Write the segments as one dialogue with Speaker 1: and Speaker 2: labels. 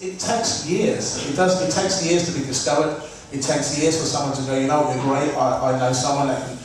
Speaker 1: it takes years. It does. It takes years to be discovered. It takes years for someone to go. You know, you're great. I, I know someone that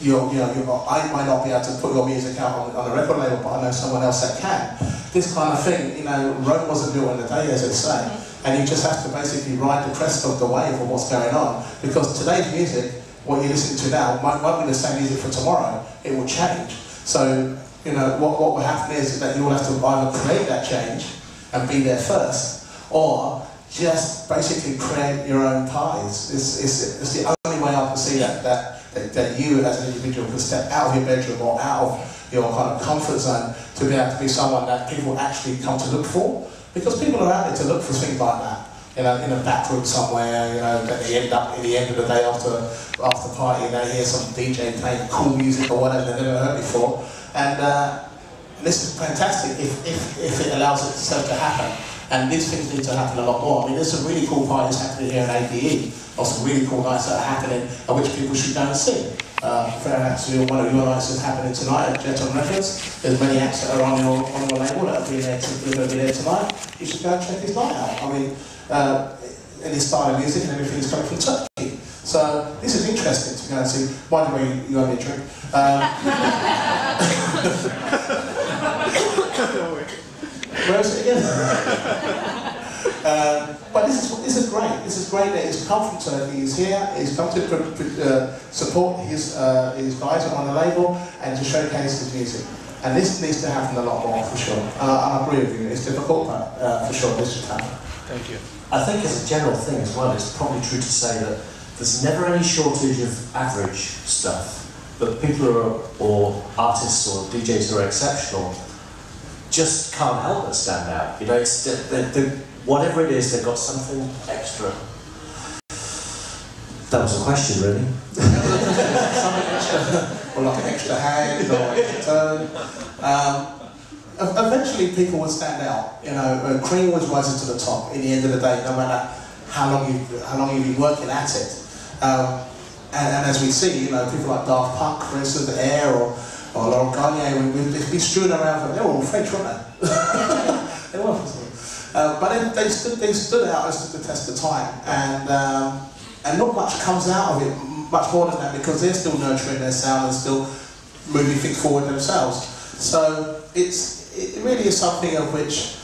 Speaker 1: you know, you're, I might not be able to put your music out on, on a record label, but I know someone else that can. This kind of thing, you know, Rome wasn't built in a day, as they say, and you just have to basically ride the crest of the wave of what's going on. Because today's music, what you're listening to now, might, might be the same music for tomorrow. It will change. So, you know, what, what will happen is that you will have to either create that change and be there first, or just basically create your own ties. It's, it's, it's the only way I can see that, that, that, that you as an individual can step out of your bedroom or out of your kind of comfort zone to be able to be someone that people actually come to look for. Because people are out there to look for things like that. You know, in a back room somewhere, you know, that they end up at the end of the day after after party, they hear some DJ playing cool music or whatever they've never heard before. And uh, this is fantastic if, if, if it allows itself to happen. And these things need to happen a lot more. I mean, there's some really cool parties happening here at ADE, or some really cool nights that are happening, at which people should go and see. Uh, fair actually, one of your nights is happening tonight at Jet Records. There's many acts that are on your, on your label that are being there, to, going to be there tonight. You should go and check his night out. I mean, uh, and his style of music and everything is coming from Turkey. So this is interesting to go and see. By the way, you owe me a drink. Um, Where is again? um, but this is, this is great. This is great that he's come from Turkey. He's here. He's come to uh, support his, uh, his guys on the label and to showcase his music. And this needs to happen a lot more, for sure. Uh, I agree with you. It's difficult, but uh, for sure this should happen.
Speaker 2: Thank you.
Speaker 3: I think as a general thing as well, it's probably true to say that there's never any shortage of average stuff. But people who are, or artists or DJs who are exceptional just can't help but stand out. You know, it's the, the, the, whatever it is, they've got something extra. That was a question, really.
Speaker 1: something extra, or like an extra hand, or extra turn. Um, eventually, people would stand out. You know, cream was rising to the top. In the end of the day, no matter how long you how long you've been working at it. Um, and, and, as we see, you know, people like Daft Punk, for instance, Air, or or Laurent Garnier, we, we've been strewn around, for they were all French, weren't they? they were. Uh, but they, they, stood, they stood out as to the test of time, and, um, and not much comes out of it, much more than that, because they're still nurturing their sound and still moving things forward themselves. So it's, it really is something of which,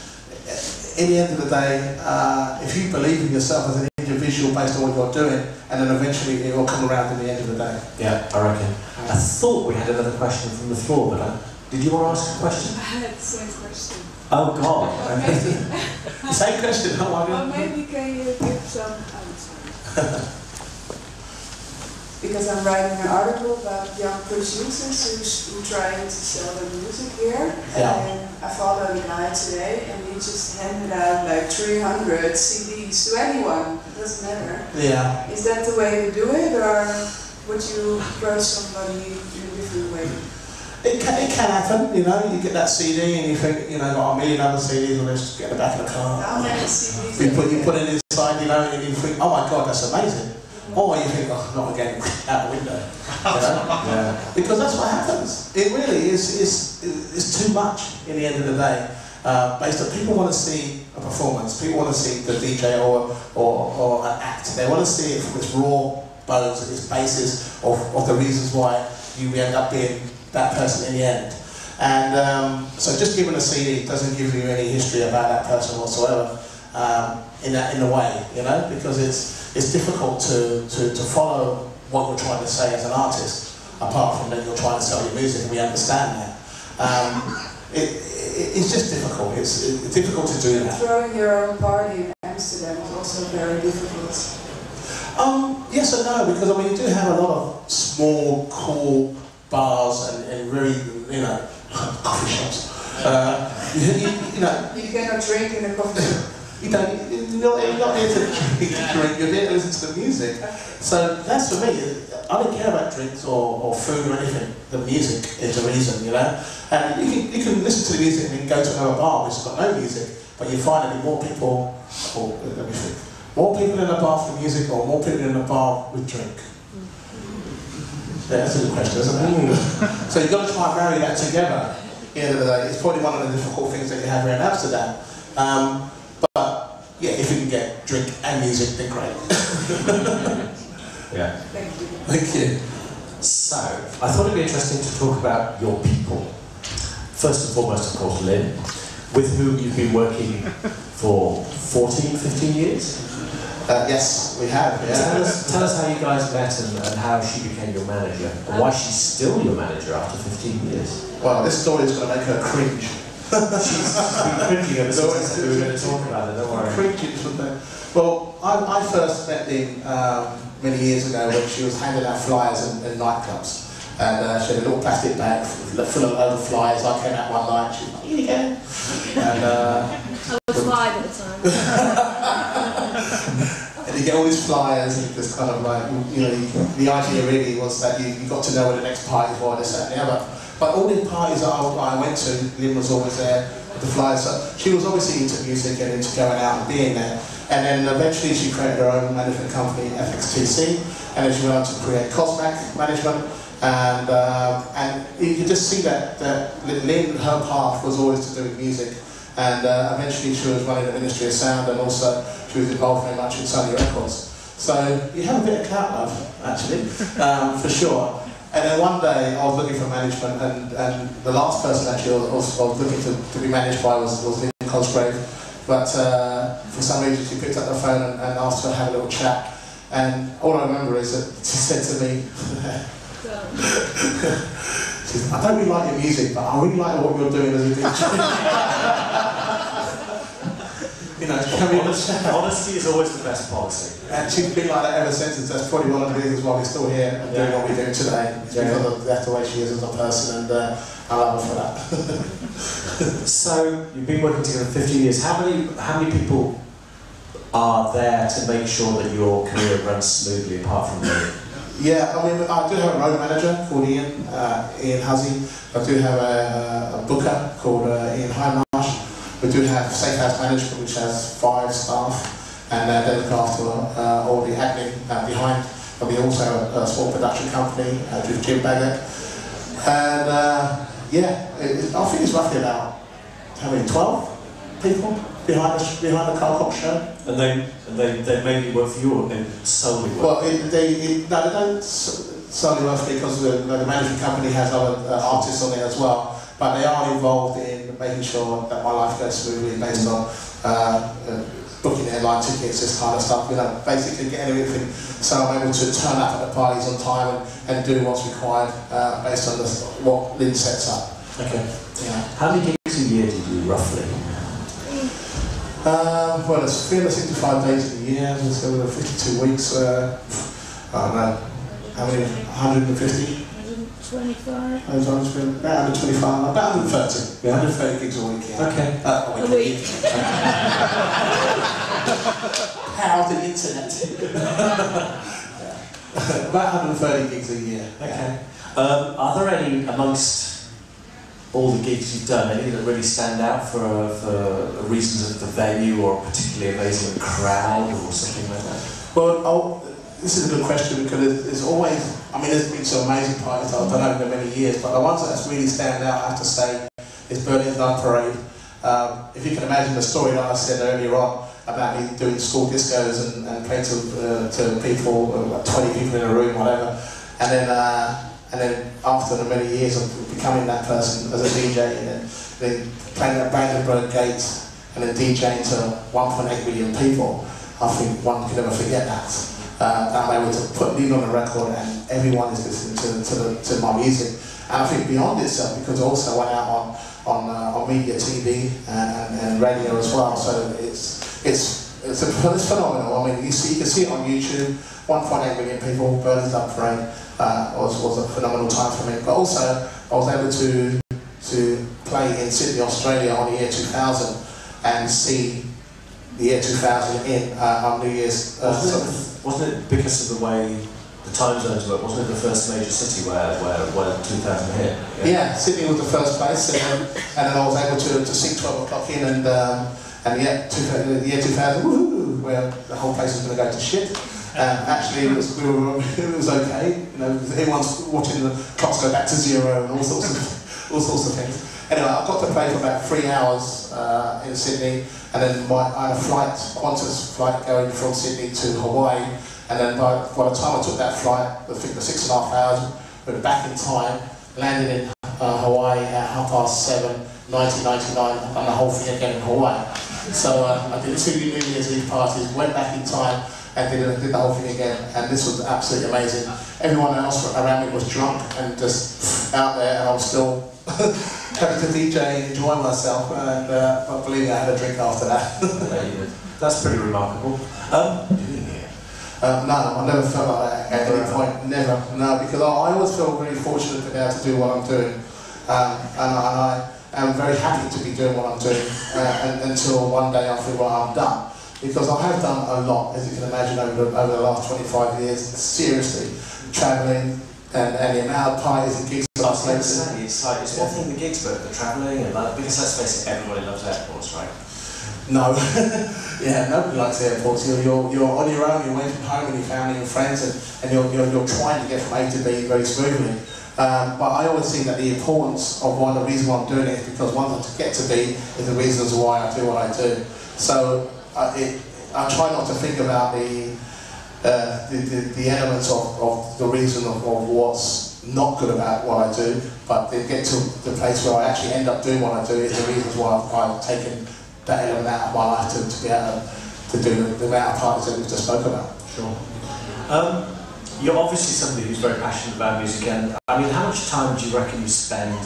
Speaker 1: in the end of the day, uh, if you believe in yourself as an individual based on what you're doing, and then eventually it will come around in the end of the day.
Speaker 3: Yeah, I reckon. I thought we had another question from the floor, but I, did you want to ask a question?
Speaker 4: I had the same question.
Speaker 3: Oh God!
Speaker 1: same question. How
Speaker 4: are you? Well, maybe can you give some answer? Because I'm writing an article about young producers who, who trying to sell their music here. Yeah. And I followed a guy today, and he just handed out like 300 CDs to anyone. It doesn't matter.
Speaker 1: Yeah.
Speaker 4: Is that the way you do it, or would you approach somebody in a different way?
Speaker 1: It can, it can happen, you know, you get that CD and you think, you know, got a million other CDs and let's get in the back of the car.
Speaker 4: How many CDs?
Speaker 1: You put, you put it inside, you know, and you think, oh my God, that's amazing. Or you think, oh, not again, out the window. Yeah. Because that's what happens. It really is, is, is too much in the end of the day. Uh, based on people want to see a performance, people want to see the DJ or, or, or an act. They want to see it from its raw bones and its basis of, of the reasons why you end up being that person in the end. And um, so just giving a CD doesn't give you any history about that person whatsoever um, in, that, in a way, you know, because it's, it's difficult to, to, to follow what you're trying to say as an artist, apart from that you're trying to sell your music, and we understand that. Um, it, it, it's just difficult. It's, it's difficult to do that.
Speaker 4: Throwing your own party in Amsterdam is also very difficult.
Speaker 1: Um, yes and no, because I mean you do have a lot of small, cool bars and, and very, you know, coffee shops. Uh, you, you, you, know,
Speaker 4: you cannot drink in a coffee shop.
Speaker 1: You don't, you're not, you're not here to drink, you're here to listen to the music. So that's for me, I don't care about drinks or, or food or anything. The music is the reason, you know? And you can, you can listen to the music and then go to another bar which has got no music, but you find that more people, or let me think, more people in a bar for music or more people in a bar with drink. That's a good question, isn't it? so you've got to try and marry that together. Of the day, it's probably one of the difficult things that you have here in Amsterdam. Um, if you can get drink and music, then great.
Speaker 3: Yeah.
Speaker 4: Thank you.
Speaker 1: Thank you.
Speaker 3: So, I thought it'd be interesting to talk about your people. First and foremost, of course, Lynn, with whom you've been working for 14, 15 years.
Speaker 1: Uh, yes, we have.
Speaker 3: Tell, us, tell us how you guys met and, and how she became your manager, and why she's still your manager after 15 years.
Speaker 1: Well, this story is going to make her cringe.
Speaker 3: She's been cringing ever since I said we were going to talk about it, don't worry.
Speaker 1: Cringe is what Well, I, I first met Lynn um, many years ago when she was handing out flyers in, in nightclubs. And uh, she had a little plastic bag full of load of flyers. I came out one night, she was like, here you go. And, uh,
Speaker 2: I was five at the time.
Speaker 1: and you get all these flyers and just kind of like, you know, the idea really was that you, you got to know where the next party was, this, that and the other. But all the parties that I, I went to, Lynn was always there with the flyers. So she was obviously into music and into going out and being there. And then eventually she created her own management company, FXTC, and then she went on to create Cosmac Management. And, um, and you could just see that, that Lynn, her path was always to do with music. And uh, eventually she was running the Ministry of Sound and also she was involved very much in Sony Records. So you have a bit of clout love, actually, um, for sure. And then one day I was looking for management and, and the last person actually I was, I was looking to, to be managed by was, was Lynn Cosgrave. But uh, for some reason she picked up the phone and, and asked to have a little chat. And all I remember is that she said to me, she said, I don't really like your music, but I really like what you're doing as a DJ. you know, we
Speaker 3: Honesty, honesty is always the best policy.
Speaker 1: And she's been like that ever since, and that's probably one of the reasons why we're still here and doing what we're doing today. It's
Speaker 3: Yeah.
Speaker 1: because of that's the way she is as a person, and uh, I love her for that.
Speaker 3: So you've been working together 15 years. How many how many people are there to make sure that your career runs smoothly apart from you?
Speaker 1: yeah, I mean, I do have a road manager called Ian, uh, Ian Huzzy. I do have a, a booker called uh, Ian. We do have Safe House Management, which has five staff, and uh, they look after uh, all the admin uh, behind. And we also have a, small production company uh, with Jim Baggett. And uh, yeah, it, I think it's roughly about how many? Twelve people behind the behind the Carl Cox show.
Speaker 3: And they and they, they mainly work for you or they solely work?
Speaker 1: Well, it, they it, no, they don't solely work because the, the management company has other uh, artists on it as well. But they are involved in making sure that my life goes smoothly based on uh, uh, booking airline tickets, this kind of stuff. You know, basically getting everything so I'm able to turn up at the parties on time and, and do what's required uh, based on the, what Lynn sets up.
Speaker 3: okay.
Speaker 1: Yeah.
Speaker 3: How many gigs a year do you do roughly?
Speaker 1: Um, well, it's 365 days in a year, so 52 weeks. Uh, I don't know, how many? 150?
Speaker 2: 125
Speaker 1: Those ones been about 125, about 130.
Speaker 3: Yeah.
Speaker 1: 130 gigs a week, yeah.
Speaker 3: Okay.
Speaker 1: Uh,
Speaker 2: a week.
Speaker 1: How the internet. Yeah. about 130 gigs a year.
Speaker 3: Okay. Um, are there any amongst all the gigs you've done, any that really stand out for, for reasons of the venue or a particularly amazing crowd or something like that?
Speaker 1: Well, oh, this is a good question because there's always, I mean, there's been some amazing parties I've done over many years, but the ones that really stand out, I have to say, is Berlin's Love Parade. Um, if you can imagine the story that I said earlier on about me doing school discos and, and playing to, uh, to people, uh, like 20 people in a room, whatever, and then uh, and then after the many years of becoming that person as a DJ, and then, then playing at Brandenburg Gate and then DJing to 1.8 million people, I think one can never forget that. Uh, I'm able to put Lean on the record and everyone is listening to, to, the, to my music. And I think beyond itself, because also went out on, on, uh, on media TV and, and, radio as well, so it's, it's, it's, a, it's phenomenal. I mean, you, see, you can see it on YouTube, 1.8 million people, Berlin's Up Parade uh, was, was a phenomenal time for me. But also, I was able to, to play in Sydney, Australia on the year 2000 and see the year 2000 in uh, on New Year's. Uh,
Speaker 3: Wasn't it, because of the way the time zones work? Wasn't it the first major city where, where, where 2000 hit?
Speaker 1: Yeah, Sydney was the first place, and then, and then I was able to, to sing 12 o'clock in, and um, and yeah, two, the year 2000, woohoo, where the whole place was going to go to shit. Um, actually, it was, we were, it was okay. You know, everyone's watching the clocks go back to zero and all sorts of all sorts of things. Anyway, I got to play for about three hours uh, in Sydney, and then my, I had a flight, Qantas flight going from Sydney to Hawaii, and then by, by the time I took that flight, I think the six and a half hours, we were back in time, landed in uh, Hawaii at half past seven, 1999, and the whole thing again in Hawaii. So uh, I did two New Year's Eve parties, went back in time, and did, did the whole thing again, and this was absolutely amazing. Everyone else around me was drunk and just out there, and I was still having to DJ and enjoy myself, and uh, but believe me, I had a drink after that.
Speaker 3: That's pretty remarkable. Um,
Speaker 1: Um, no, I never felt like that at any point. Never. No, because I, I always feel very fortunate to be able to do what I'm doing. Um, and, and I am very happy to be doing what I'm doing uh, and, until one day I feel well, I'm done. Because I have done a lot, as you can imagine, over the, over the last 25 years, seriously, travelling and, and the amount of parties and gigs that
Speaker 3: I
Speaker 1: I've
Speaker 3: was going
Speaker 1: played.
Speaker 3: to say, it's like, it's one thing the gigs, but the travelling and like, because let's face it, everybody loves airports, right?
Speaker 1: No, yeah, nobody likes airports. You're, you're, you're on your own, you're away from home and your family and friends, and, and you're, you're, you're trying to get from A to B very smoothly. Um, but I always think that the importance of one of the reasons why I'm doing it is because one, to get to B is the reasons why I do what I do. So uh, it, I try not to think about the, uh, the, the, the elements of, of the reason of, of what's not good about what I do, but to get to the place where I actually end up doing what I do is the reasons why I've, I've taken that element out of my life to, to be able to do the, amount of parties that we've just spoke about.
Speaker 3: Sure. Um, you're obviously somebody who's very passionate about music, and I mean, how much time do you reckon you spend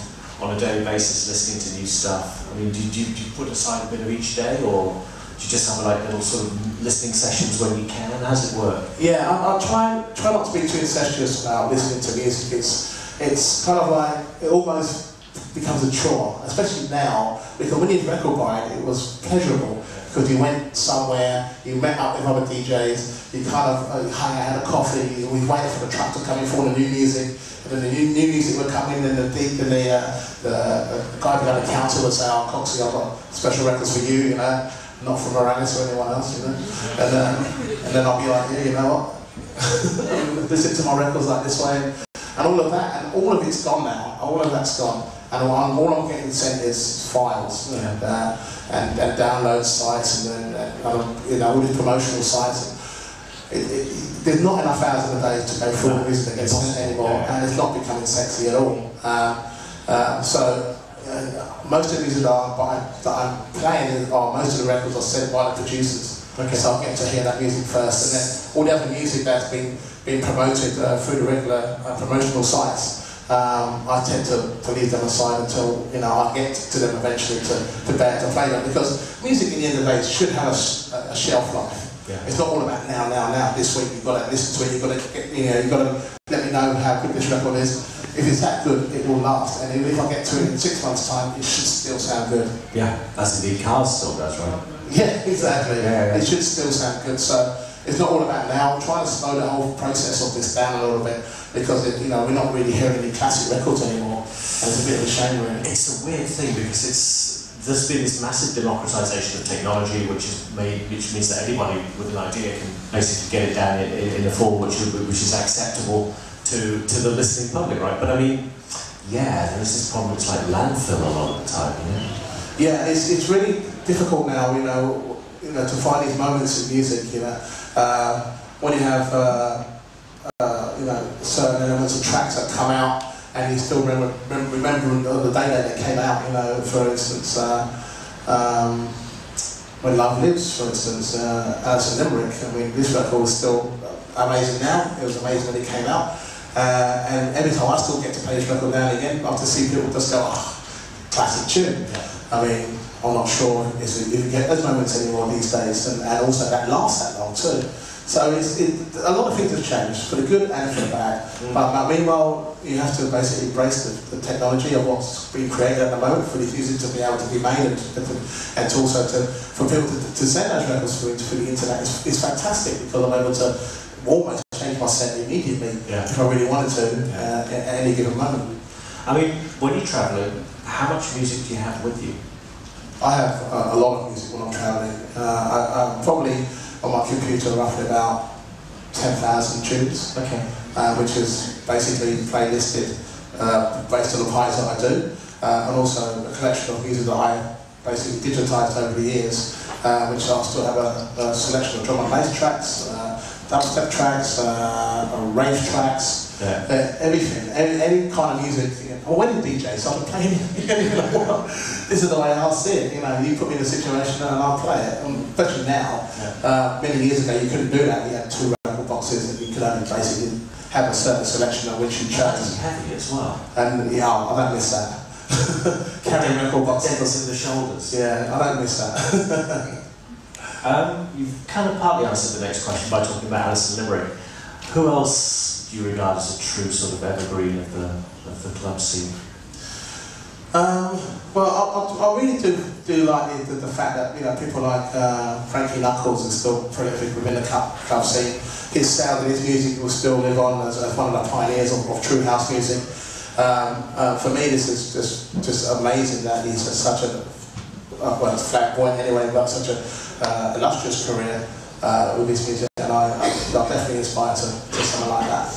Speaker 3: on a daily basis listening to new stuff? I mean, do, do, do you put aside a bit of each day, or do you just have like little sort of listening sessions when you can? And how's it work?
Speaker 1: Yeah, I, I try try not to be too incestuous about listening to music. It's it's kind of like it almost becomes a chore, especially now because when you record buying, it it was pleasurable because you went somewhere, you met up with other DJs, you kind of uh, hung out, had a coffee, we waited for the truck to come in for the new music, and then the new, new music would come in, and the the, uh, the, the guy behind the counter would say, "Oh, Coxie, I've got special records for you," you know, not from Morales or anyone else, you know, and then and then I'll be like, "Yeah, you know what." listen to my records like this way, and all of that, and all of it's gone now. All of that's gone, and all I'm, all I'm getting sent is files and, uh, and and download sites and then and, um, you know all these promotional sites. It, it, there's not enough hours in the day to go through all music that gets sent anymore, and it's not becoming sexy at all. Um, uh, so. Uh, most of the music that I'm, that I'm playing, are most of the records are sent by the producers.
Speaker 3: Okay.
Speaker 1: So I get to hear that music first, and then all the other music that's been been promoted uh, through the regular uh, promotional sites. Um, I tend to, to leave them aside until you know I get to them eventually to, to bear to play them because music in the end of the day should have a shelf life.
Speaker 3: Yeah.
Speaker 1: It's not all about now, now, now. This week you've got to listen to it. You've got to get, you know you've got to let me know how good this record is. If it's that good, it will last. And if I get to it in six months' time, it should still sound good.
Speaker 3: Yeah, as indeed Cars still does, right?
Speaker 1: Yeah, exactly.
Speaker 3: Yeah, yeah.
Speaker 1: It should still sound good. So it's not all about now. I'm trying to slow the whole process of this down a little bit because it, you know we're not really hearing any classic records anymore, and it's a bit of a shame, really.
Speaker 3: It's a weird thing because it's there's been this massive democratization of technology, which is made, which means that anybody with an idea can basically get it down in, in, in a form which which is acceptable to, to the listening public, right? But I mean, yeah, there is this problem. It's like landfill a lot of the time, you know.
Speaker 1: Yeah, it's, it's really difficult now, you know, you know, to find these moments in music, you know, uh, when you have, uh, uh, you know, certain elements of tracks that come out and you still remember, remember, remember the day that it came out, you know, for instance, uh, um, Where Love Lives, for instance, uh, Alison Limerick, I mean, this record was still amazing now, it was amazing when it came out, uh, and every time I still get to play this record now and again, I have to see people just go, oh, classic tune. I mean, I'm not sure if you get those moments anymore these days, and, and also that lasts that long too. So it's, it, a lot of things have changed, for the good and for the bad. But, but meanwhile, you have to basically embrace the, the technology of what's being created at the moment for the music to be able to be made and, to, and to also to, for people to, to send those records through, through the internet is, is fantastic because I'm able to almost set immediately
Speaker 3: Yeah.
Speaker 1: if I really wanted to uh, at, any given moment.
Speaker 3: I mean, when you're travelling, how much music do you have with you?
Speaker 1: I have uh, a lot of music when I'm travelling. Uh, I, I'm probably on my computer roughly about 10,000 tunes,
Speaker 3: Okay.
Speaker 1: uh, which is basically playlisted uh, based on the parties that I do. uh, and also a collection of music that I basically digitised over the years, uh, which I still have a, a selection of drum and bass tracks, uh, dubstep tracks, uh, rave tracks,
Speaker 3: Yeah.
Speaker 1: uh, everything, any, any kind of music. You know, a wedding DJ, so I'm playing anything I want. This is the way I'll see it. You know, you put me in a situation and I'll play it. And especially now,
Speaker 3: Yeah.
Speaker 1: uh, many years ago, you couldn't do that. You had two record boxes, and you could only basically have a certain selection of which you chose.
Speaker 3: heavy as well.
Speaker 1: And yeah, I don't miss that. Carrying record boxes.
Speaker 3: In the shoulders.
Speaker 1: Yeah, I don't miss that.
Speaker 3: Um, you've kind of partly answered the next question by talking about Alison Limerick. Who else do you regard as a true sort of evergreen of the, of the club scene?
Speaker 1: Um, well, I, I, I really do do like the, the, the fact that you know people like uh, Frankie Knuckles is still prolific within the club, club scene. His sound and his music will still live on as, as one of the pioneers of, of true house music. Um, uh, for me, this is just just amazing that he's such a uh, well, it's flamboyant anyway, but such a uh, illustrious career uh, with his music, and I, I'm definitely inspired to, to something like that.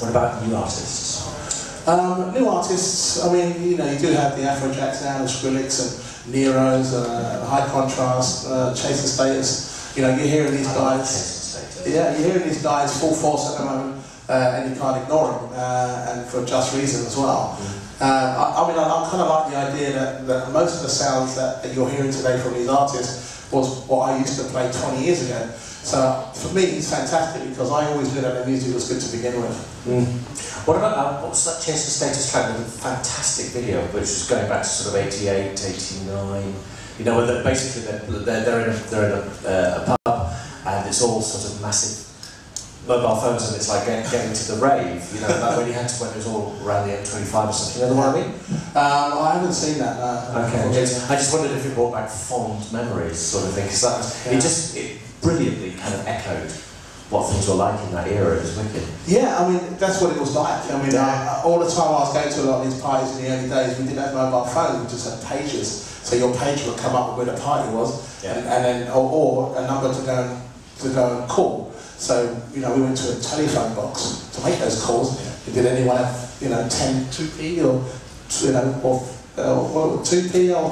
Speaker 3: What about new artists?
Speaker 1: Um, new artists, I mean, you know, you do have the Afrojacks now, the Skrillex and Neros, uh, High Contrast, uh, Chase & Status. You know, you're hearing these guys, yeah, you're hearing these guys full force at the moment, uh, and you can't ignore them, uh, and for just reason as well. Um, I, I mean, I, I kind of like the idea that, that most of the sounds that, that you're hearing today from these artists was what I used to play 20 years ago. So for me, it's fantastic because I always knew that the music was good to begin with.
Speaker 3: What about, uh, what was that Chase & Status track with a fantastic video, which was going back to sort of 88, 89, you know, basically they're, they're in a, they're in a, uh, a pub and it's all sort of massive mobile phones and it's like getting, getting to the rave, you know, like when you had to, when it was all around the M25 or something, you know what I mean?
Speaker 1: Um, I haven't seen that. No.
Speaker 3: Okay, just- I just wondered if it brought back fond memories, sort of thing, because that was,
Speaker 1: Yeah.
Speaker 3: it just it brilliantly kind of echoed what things were like in that era. It was wicked.
Speaker 1: Yeah, I mean, that's what it was like. I mean, I, all the time I was going to a lot of these parties in the early days, we didn't have mobile phones, we just had pages. So your page would come up with where the party was,
Speaker 3: Yeah.
Speaker 1: and, and then, or, or a number to go, and, to go and call. So, you know, we went to a telephone box to make those calls. Did anyone have, you know, 10, 2p or, you know, or, or, or 2p or,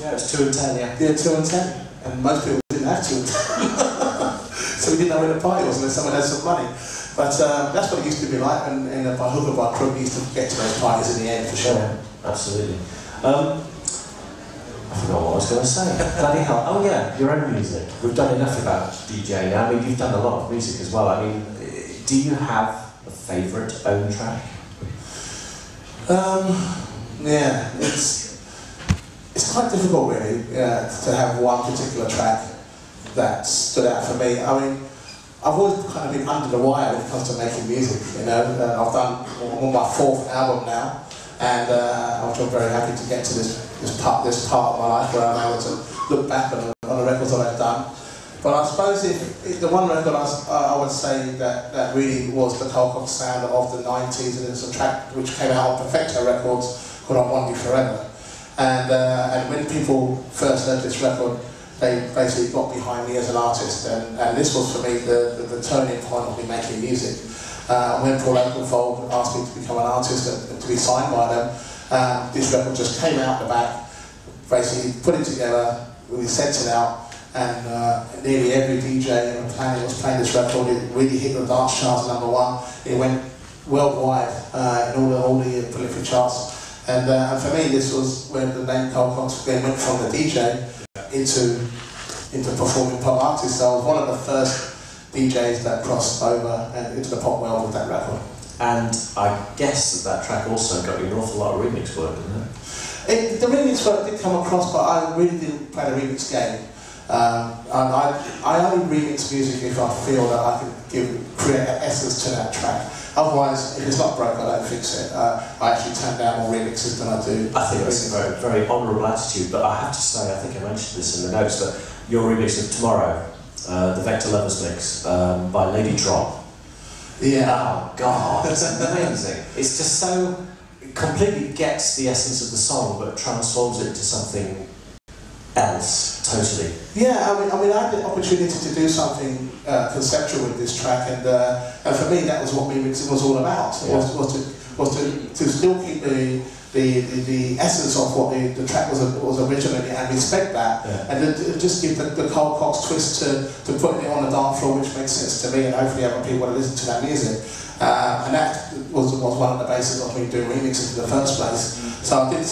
Speaker 3: Yeah, it was two and ten, yeah.
Speaker 1: yeah, 2 and 10. And most people didn't have 2 and 10. so we didn't know where the party was unless someone had some money. But um, that's what it used to be like, and, and by hook or by crook, we used to get to those parties in the end for sure.
Speaker 3: Sure, absolutely. Um, I forgot what I was going to say. Bloody hell. Oh yeah, your own music. We've done enough about DJ now. I mean, you've done a lot of music as well. I mean, eh, do you have a favourite own track?
Speaker 1: Um, yeah, it's it's quite difficult really yeah, to have one particular track that stood out for me. I mean, I've always kind of been under the wire when it comes to making music. You know, uh, I've done I'm on my fourth album now, and uh, I'm very happy to get to this this part this part of my life where I'm able to look back on, the- on the records that I've done. But I suppose if, if the one record I, uh, I would say that, that really was the Carl Cox sound of the 90s, and it's a track which came out on Perfecto Records called I Want You Forever. And, uh, and when people first heard this record, they basically got behind me as an artist, and, and this was for me the, the, the turning point of me making music. Uh, when Paul Oakenfold asked me to become an artist and, and to be signed by them, um, this record just came out the back, basically put it together, we sent it out, and uh, nearly every DJ on the planet was playing this record. It really hit the dance charts number one. It went worldwide uh, in all the, all the prolific charts. And, uh, and for me, this was when the name Carl Cox went from the DJ into into performing pop artist. So I was one of the first DJs that crossed over and into the pop world with that record.
Speaker 3: And I guess that that track also got you an awful lot of remix work, didn't it?
Speaker 1: It, the remix work did come across, but I really didn't play the remix game. Um, and I, I only remix music if I feel that I can give create an essence to that track. Otherwise, if it's not broke, I don't fix it. Uh, I actually turn down more remixes than I do.
Speaker 3: I think that's a very, very honourable attitude, but I have to say, I think I mentioned this in the notes, that your remix of Tomorrow, uh, the Vector Lovers mix, um, by Lady Drop,
Speaker 1: Yeah.
Speaker 3: Oh God, it's amazing. it's just so it completely gets the essence of the song, but transforms it to something else totally.
Speaker 1: Yeah, I mean, I mean, I had the opportunity to do something uh, conceptual with this track, and uh, and for me that was what remixing was all about.
Speaker 3: Yeah.
Speaker 1: Was, was to was to, to still keep the the, the, the essence of what the, the track was was originally and respect that,
Speaker 3: Yeah.
Speaker 1: and then to just give the, the Carl Cox twist to, to putting it on the dance floor, which makes sense to me, and hopefully other people want to listen to that music. Uh, and that was, was one of the bases of me doing remixes in the first place. So I did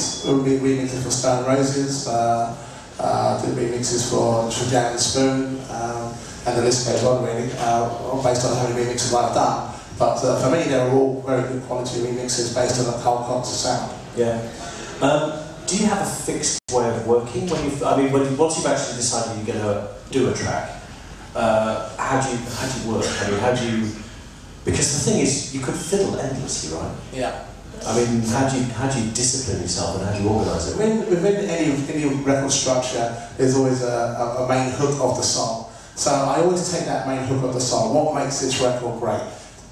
Speaker 1: re- remixes for Stone Roses, uh, uh, did remixes for Shajam and Spoon, um, and the list goes on really, uh, based on how many remixes I've done. But uh, for me, they were all very good quality remixes based on the Carl Cox sound.
Speaker 3: Yeah. Um, do you have a fixed way of working when you? I mean, when, once you've actually decided you're going to do a track, uh, how do you how do you work? I mean, how do you? Because the thing is, you could fiddle endlessly, right?
Speaker 1: Yeah.
Speaker 3: I mean, how do you how do you discipline yourself and how do you organise it?
Speaker 1: Within, within any, any record structure, there's always a, a, a main hook of the song. So I always take that main hook of the song. What makes this record great?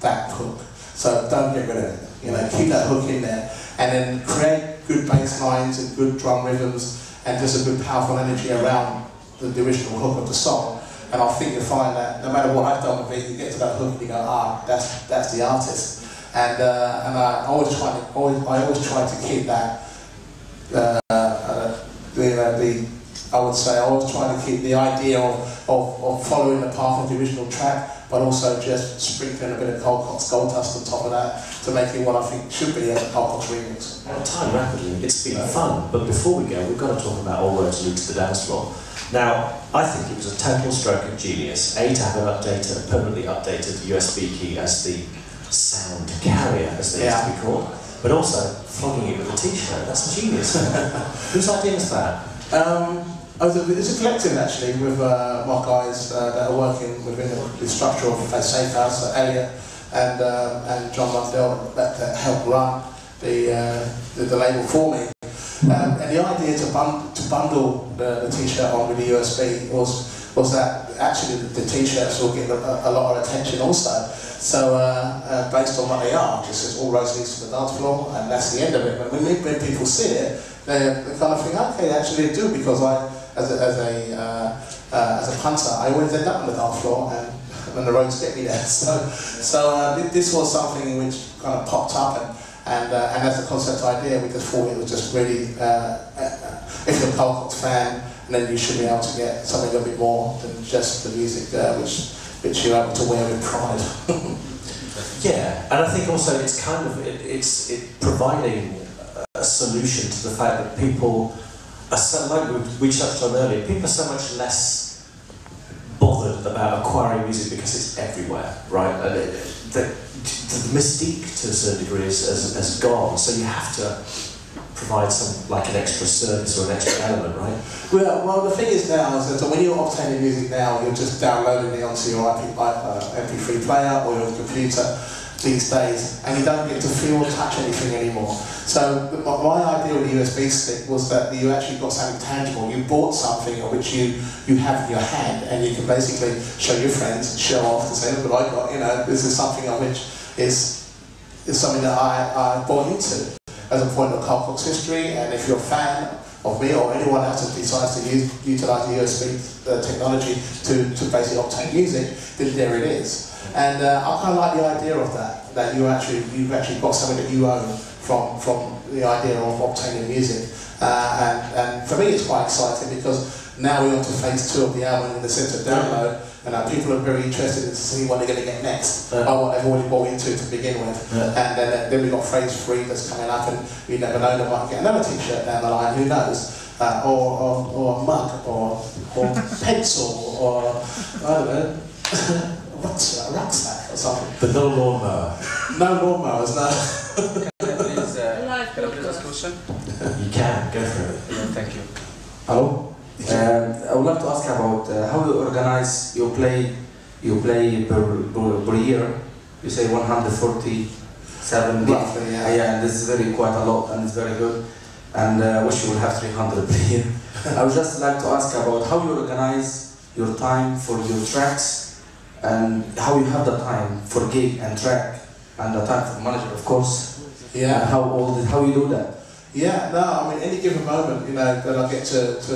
Speaker 1: That hook. So don't get rid of it. You know, keep that hook in there, and then create good bass lines and good drum rhythms, and just a good powerful energy around the, the original hook of the song. And I think you'll find that no matter what I've done with it, you get to that hook and you go, ah, that's that's the artist. And uh, and I always try to always I always try to keep that uh, uh, the, uh, the I would say I was trying to keep the idea of, of, of following the path of the original track, but also just sprinkling a bit of Carl Cox Gold Dust on top of that to make it what I think should be as a Carl Cox remix.
Speaker 3: Time rapidly. It's been fun, but before we go, we've got to talk about All Roads Lead to the Dance Floor. Now, I think it was a total stroke of genius. A, to have an updated, permanently updated USB key as the sound carrier, as they used to be called, but also flogging it with a t-shirt. That's genius. Whose idea was that?
Speaker 1: Um, I was a, it's a collective actually with uh, my guys uh, that are working within the, the structure of uh, Safe House, uh, Elliot and um, and John Mundell that, that helped run the, uh, the the label for me. Um, and the idea to, bun- to bundle the, the t-shirt on with the USB was was that actually the, the t-shirts will get a, a lot of attention also. So uh, uh, based on what they are, just as all roads leads to the dance floor, and that's the end of it. But when, when people see it, they, they kind of think, okay, actually they do because I, as a, as a, uh, uh, as a punter, I always end up on the dance floor and the roads get me there. So, so uh, this was something which kind of popped up and, and, uh, and as a concept idea, we just thought it was just really, uh, if you're a Carl Cox fan, then you should be able to get something a bit more than just the music, which, which you're able to wear with pride.
Speaker 3: Yeah, and I think also it's kind of it, it's it providing a solution to the fact that people are so like we, touched on earlier. People are so much less bothered about acquiring music because it's everywhere, right? And it, the, the mystique to a certain degree has gone. So you have to provide some like an extra service or an extra element, right?
Speaker 1: Well, well, the thing is now is that when you're obtaining music now, you're just downloading it onto your uh, MP3 player or your computer these days, and you don't get to feel or touch anything anymore. So my, idea with the USB stick was that you actually got something tangible. You bought something which you, you have in your hand, and you can basically show your friends, and show off, and say, look what I got. You know, this is something of which is is something that I, I bought into as a point of Carl Cox history. And if you're a fan of me or anyone else that decides to use, utilize the USB uh, technology to, to basically obtain music, then there it is. And uh, I kind of like the idea of that, that you actually, you've actually got something that you own from, from the idea of obtaining music. Uh, and, and for me it's quite exciting because now we're on to phase two of the album in the sense of download, and uh, people are very interested to see what they're going to get next,
Speaker 3: Yeah.
Speaker 1: or what they've already bought into to begin with.
Speaker 3: Yeah.
Speaker 1: And then, uh, then we've got phase three that's coming up, and you never know, they might get another t-shirt down the line, who knows? Uh, or, or, or a mug, or, or pencil, or, I don't know, rucksack, a rucksack or something.
Speaker 3: But no lawnmower.
Speaker 1: No lawnmowers, no.
Speaker 5: Can I please,
Speaker 2: A
Speaker 5: uh,
Speaker 2: live
Speaker 5: can I please ask a question?
Speaker 3: You can go for it.
Speaker 5: Yeah, thank you.
Speaker 6: Hello. Um, I would like to ask about uh, how you organize your play. You play per, per, per year. You say 147 gigs.
Speaker 1: Roughly,
Speaker 6: Uh,
Speaker 1: yeah.
Speaker 6: yeah, and this is very quite a lot, and it's very good. And uh, I wish you would have 300 per year. I would just like to ask about how you organize your time for your tracks, and how you have the time for gig and track, and the time for manager, of course. And
Speaker 1: Yeah.
Speaker 6: how all the, how you do that?
Speaker 1: Yeah, no, I mean, any given moment, you know, that I get to, to,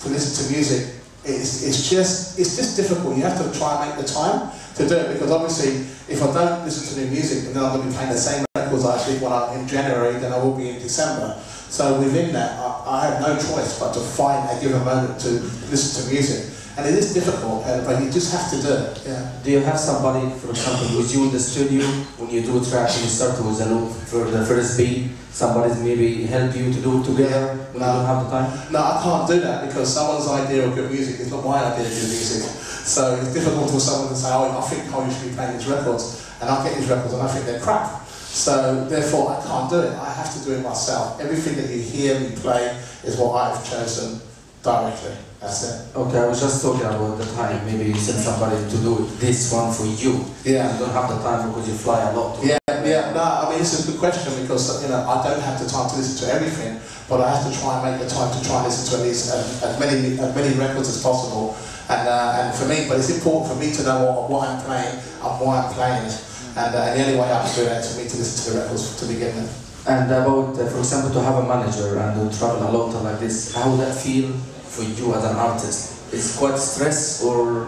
Speaker 1: to listen to music, it's, it's just it's just difficult. You have to try and make the time to do it because obviously if I don't listen to new music and then I'm going to be playing the same records I when I in January, then I will be in December. So within that, I, I have no choice but to find a given moment to listen to music. And it is difficult, uh, but you just have to do it. Yeah.
Speaker 6: Do you have somebody, for example, with you in the studio when you do a track and you start with a loop for the first beat? Somebody maybe help you to do it together when
Speaker 1: No.
Speaker 6: you don't have the time?
Speaker 1: No, I can't do that because someone's idea of good music is not my idea of good music. So it's difficult for someone to say, oh, I think oh, you should be playing these records, and I get these records and I think they're crap. So therefore, I can't do it. I have to do it myself. Everything that you hear me play is what I've chosen directly. That's it.
Speaker 6: Okay, I was just talking about the time. Maybe you send somebody to do this one for you.
Speaker 1: Yeah.
Speaker 6: You don't have the time because you fly a lot.
Speaker 1: Yeah, yeah, no, I mean, it's a good question because, you know, I don't have the time to listen to everything, but I have to try and make the time to try and listen to at least as, as many as many records as possible. And, uh, and for me, but it's important for me to know what, what I'm playing and why I'm playing it. And, uh, and the only way I can do that is for me to listen to the records to begin with.
Speaker 6: And about, uh, for example, to have a manager and to travel a lot like this, how would that feel for you as an artist? Is quite stress or?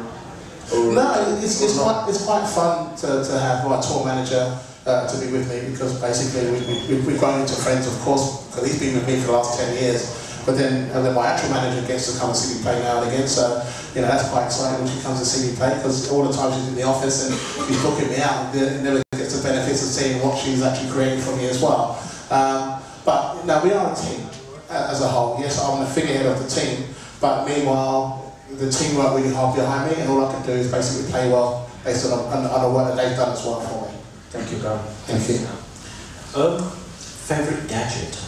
Speaker 6: or
Speaker 1: No, it's, it's,
Speaker 6: or not?
Speaker 1: quite, it's quite fun to, to have my tour manager uh, to be with me because basically we, we, we've grown into friends, of course, because he's been with me for the last 10 years. But then, and then my actual manager gets to come and see me play now and again, so you know that's quite exciting when she comes to see me play because all the time she's in the office and she's booking me out and never gets the benefits of seeing what she's actually creating for me as well. Um, but now we are a team uh, as a whole. Yes, I'm the figurehead of the team, but meanwhile the teamwork really hard behind me, and all I can do is basically play well based on, on, on the work that they've done as well for me.
Speaker 6: Thank you, Carl.
Speaker 1: Thank you.
Speaker 3: Um, favorite gadget?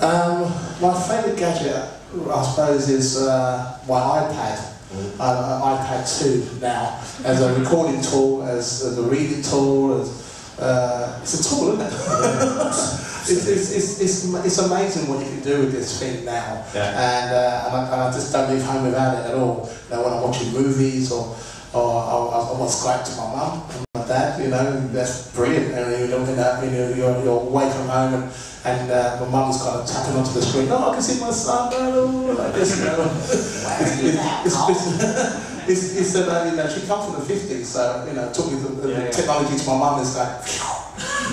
Speaker 1: Um, my favourite gadget, I suppose, is uh, my iPad.
Speaker 3: Mm.
Speaker 1: Uh, iPad 2 now, as a recording tool, as, as a reading tool, as, uh, it's a tool, isn't it? it's, it's, it's, it's, it's amazing what you can do with this thing now.
Speaker 3: Yeah.
Speaker 1: And, uh, and, I, and I just don't leave home without it at all. You know, when I'm watching movies or, or I, I, want Skype to my mum and my dad, you know, that's brilliant. And you're looking at, you know, you're, you're away from home and, and uh, my mum's kind of tapping onto the screen, oh, I can see my son, oh, like this, you know. it's, it's, it's, it's, uh, you know, she comes from the 50s, so, you know, talking to the,
Speaker 3: Yeah, yeah.
Speaker 1: technology to my mum is like,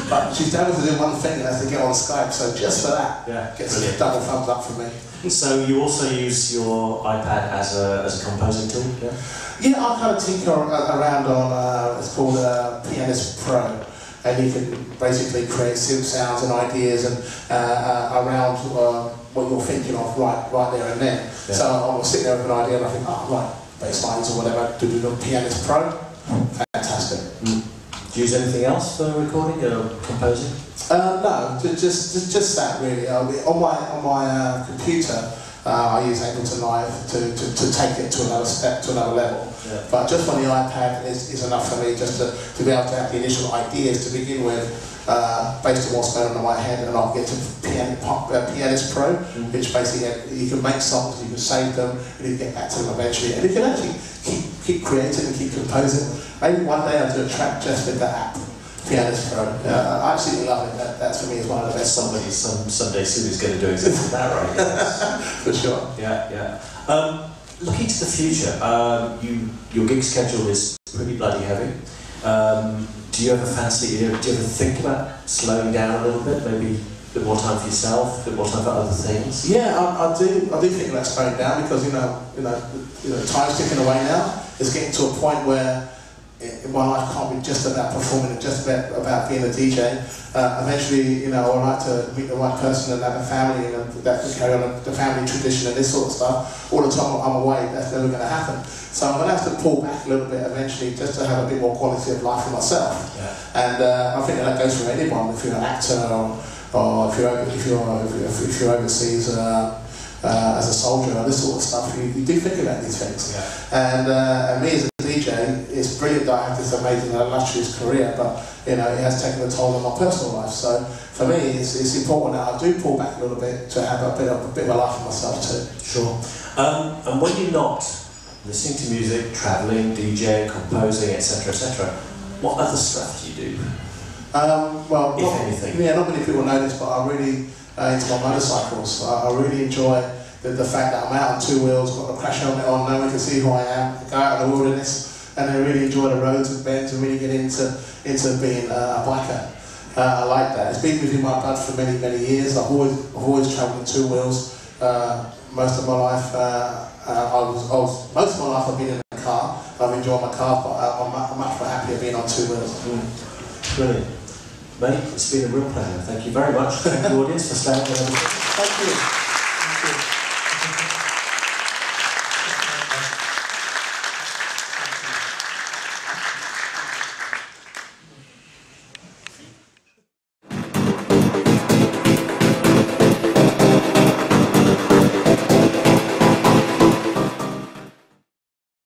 Speaker 1: but she's able to do one thing and has to get on Skype, so just for that,
Speaker 3: Yeah,
Speaker 1: gets
Speaker 3: brilliant.
Speaker 1: a double thumbs up from me.
Speaker 3: So you also use your iPad as a, as a composing tool? Yeah.
Speaker 1: Yeah, I kind of tinker around on, uh, it's called uh, Pianist Pro. And you can basically create synth sounds and ideas and uh, uh, around uh, what you're thinking of right, right there and then.
Speaker 3: Yeah.
Speaker 1: So I'll sit there with an idea and I think, oh, right, bass lines or whatever, do do do Pianist Pro. Fantastic.
Speaker 3: Do you use anything else for recording or composing?
Speaker 1: Uh, no, just, just just that really. Uh, on my on my uh, computer, uh, I use Ableton Live to, to, to take it to another step, to another level.
Speaker 3: Yeah.
Speaker 1: But just on the iPad is, is enough for me just to, to be able to have the initial ideas to begin with, uh, based on what's going on in my head, and I'll get to Pian, Pop- uh, Pianist Pro, which basically uh, you can make songs, you can save them, and you can get back to them eventually, and you can actually keep creating and keep composing. Maybe one day I'll do a track just with that app, Pianist Pro. Uh, I absolutely love it. That, that's for me is one of the best songs
Speaker 3: Somebody some, someday soon is going to do exactly that, right? Yes.
Speaker 1: for sure.
Speaker 3: Yeah, yeah. Um, looking to the future, um, you, your gig schedule is pretty bloody heavy. Um, do you ever fancy, do you ever think about slowing down a little bit, maybe a bit more time for yourself, a bit more time for other things?
Speaker 1: Yeah, I, I do. I do think about slowing down because you know, you know, you know, time's ticking away now. It's getting to a point where i my life can't be just about performing and just about, about being a DJ. Uh, eventually, you know, I like to meet the right person and have a family and that can carry on the family tradition and this sort of stuff. All the time I'm away, that's never going to happen. So I'm going to have to pull back a little bit eventually just to have a bit more quality of life for myself.
Speaker 3: Yeah.
Speaker 1: And uh, I think that goes for anyone, if you're an actor or, or if, you're, if, you're, if, you're, if you're overseas uh, uh, as a soldier or this sort of stuff, you, you do think about these things.
Speaker 3: Yeah.
Speaker 1: And, uh, and me as a DJ, it's brilliant that I have this amazing and illustrious career, but you know, it has taken a toll on my personal life. So for me, it's, it's important that I do pull back a little bit to have a bit of, a bit of a life for myself too.
Speaker 3: Sure. Um, and when you're not listening to music, travelling, DJing, composing, etc., etc., what other stuff do you do?
Speaker 1: Um, well,
Speaker 3: If
Speaker 1: not,
Speaker 3: anything.
Speaker 1: yeah, not many people know this, but I'm really uh, into my motorcycles. I, I really enjoy the, the fact that I'm out on two wheels, got the crash helmet on, no one can see who I am, go out in the wilderness, and I really enjoy the roads and bends and really get into into being uh, a biker. Uh, I like that. It's been within my blood for many, many years. I've always, I've always travelled on two wheels. Uh, most of my life, uh, uh, I, was, I was, most of my life I've been in a car. I've enjoyed my car, but I'm, much more happier being on two wheels.
Speaker 3: Brilliant. Mate, it's been a real pleasure. Thank you very much. Thank the audience for
Speaker 1: you. Thank you.